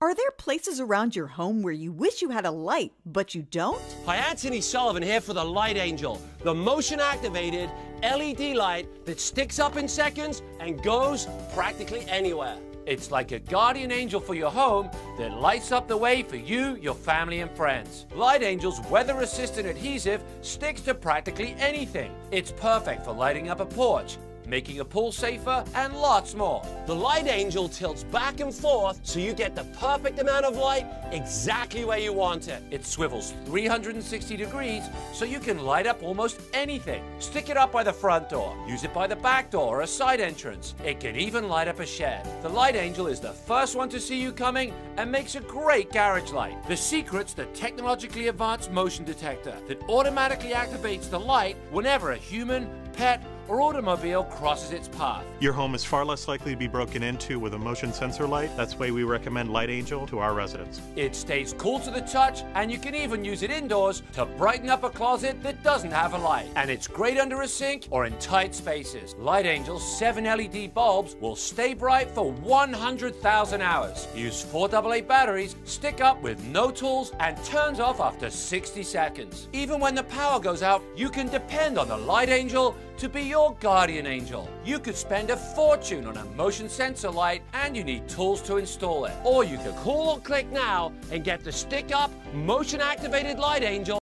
Are there places around your home where you wish you had a light, but you don't? Hi, Anthony Sullivan here for the Light Angel, the motion activated LED light that sticks up in seconds and goes practically anywhere. It's like a guardian angel for your home that lights up the way for you, your family, and friends. Light Angel's weather resistant adhesive sticks to practically anything. It's perfect for lighting up a porch, making a pool safer, and lots more. The Light Angel tilts back and forth so you get the perfect amount of light exactly where you want it. It swivels 360 degrees so you can light up almost anything. Stick it up by the front door, use it by the back door or a side entrance. It can even light up a shed. The Light Angel is the first one to see you coming and makes a great garage light. The secret's the technologically advanced motion detector that automatically activates the light whenever a human, pet, or automobile crosses its path. Your home is far less likely to be broken into with a motion sensor light. That's why we recommend Light Angel to our residents. It stays cool to the touch, and you can even use it indoors to brighten up a closet that doesn't have a light. And it's great under a sink or in tight spaces. Light Angel's 7 LED bulbs will stay bright for 100,000 hours. Use 4 AA batteries, stick up with no tools, and turns off after 60 seconds. Even when the power goes out, you can depend on the Light Angel to be your guardian angel. You could spend a fortune on a motion sensor light and you need tools to install it. Or you could call or click now and get the stick up motion activated light angel